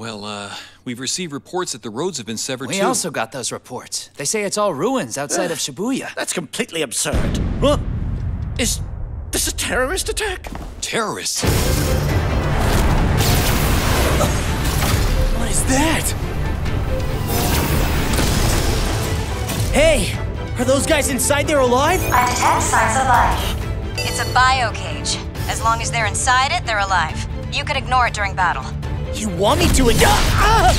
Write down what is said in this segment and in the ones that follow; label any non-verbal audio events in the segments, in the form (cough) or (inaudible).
Well, uh, we've received reports that the roads have been severed We too. also got those reports. They say it's all ruins outside of Shibuya. That's completely absurd. Huh? Is this a terrorist attack? Terrorists? What is that? Hey! Are those guys inside there alive? I detect signs of life. It's a bio cage. As long as they're inside it, they're alive. You can ignore it during battle. You want me to? Ah!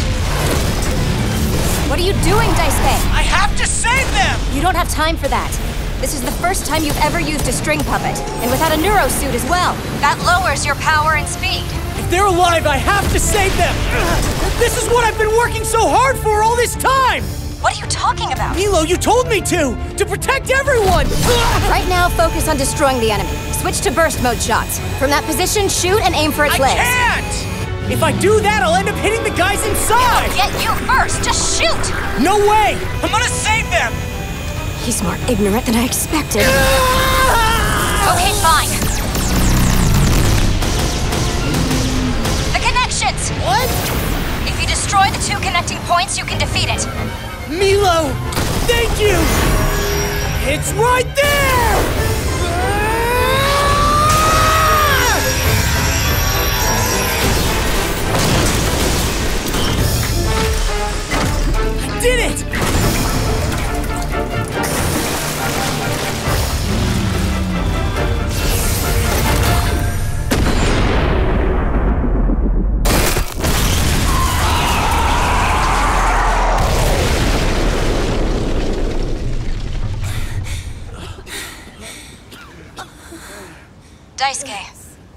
What are you doing, Daisuke? I have to save them! You don't have time for that. This is the first time you've ever used a string puppet, and without a neuro suit as well. That lowers your power and speed. If they're alive, I have to save them! This is what I've been working so hard for all this time! What are you talking about? Milo, you told me to! To protect everyone! Right now, focus on destroying the enemy. Switch to burst mode shots. From that position, shoot and aim for its I legs. can't! If I do that, I'll end up hitting the guys inside! Get you first. Just shoot. No way! I'm gonna save them! He's more ignorant than I expected. (laughs) Okay, fine. The connections. What? If you destroy the two connecting points, you can defeat it. Milo! Thank you! It's right there! Did it! Daisuke,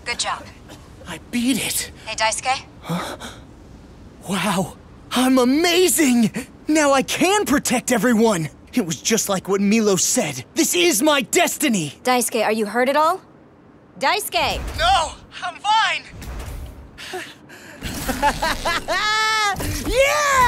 good job. I beat it. Hey, Daisuke. Wow, I'm amazing! Now I can protect everyone! It was just like what Milo said. This is my destiny! Daisuke, are you hurt at all? Daisuke! No, I'm fine! (laughs) yeah!